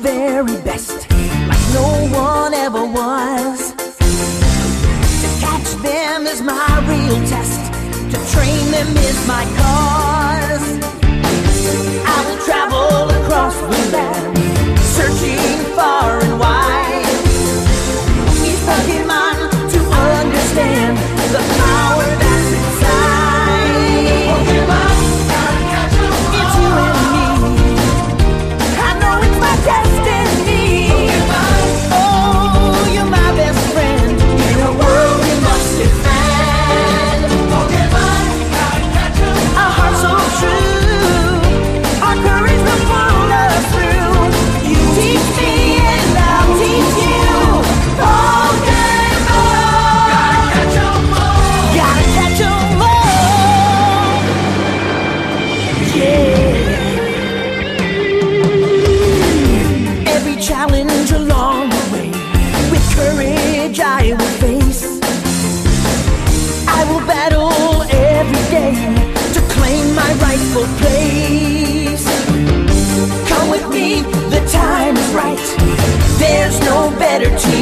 very best, like no one ever was. To catch them is my real test, to train them is my cause. challenge along the way. With courage, I will face. I will battle every day to claim my rightful place. Come with me, the time is right. There's no better team.